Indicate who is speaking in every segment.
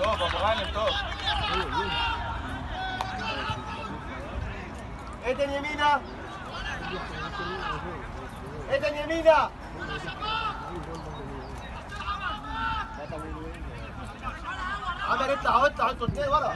Speaker 1: طب ابو غانم طب
Speaker 2: ايدن يمينه ايدن اطلع اطلع أنتوا الاثنين ورا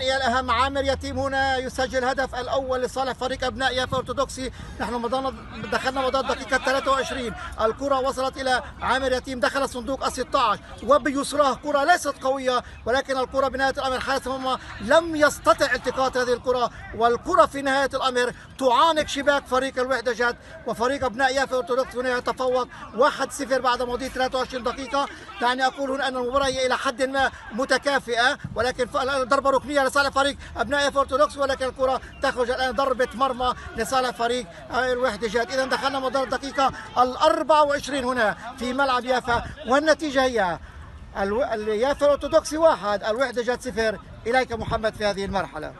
Speaker 3: إلى الاهم عامر يتيم هنا يسجل هدف الأول لصالح فريق أبناء يافا أرثوذكسي. نحن مضينا دخلنا مضاد الدقيقه 23 الكرة وصلت إلى عامر يتيم. دخل صندوق ال 16 وبيسراه كرة ليست قوية ولكن الكرة بنهاية الأمر حارس المرمى لم يستطع التقاط هذه الكرة. والكرة في نهاية الأمر تعانق شباك فريق الوحده جد وفريق أبناء يافا أرثوذكسي هنا يتفوق. 1-0 بعد مضي 23 دقيقة. دعني أقول هنا أن المباراة هي إلى حد ما متكافئة ولكن ضربة ركنية لصالح فريق أبناء ارثوذكس ولكن الكرة تخرج الآن ضربة مرمى لصالح فريق الوحدة جت. اذا دخلنا مدار الدقيقة ال 24 هنا في ملعب يافا والنتيجة هي اليافا الارثوذكسي واحد الوحدة جت صفر. إليك محمد في هذه المرحلة.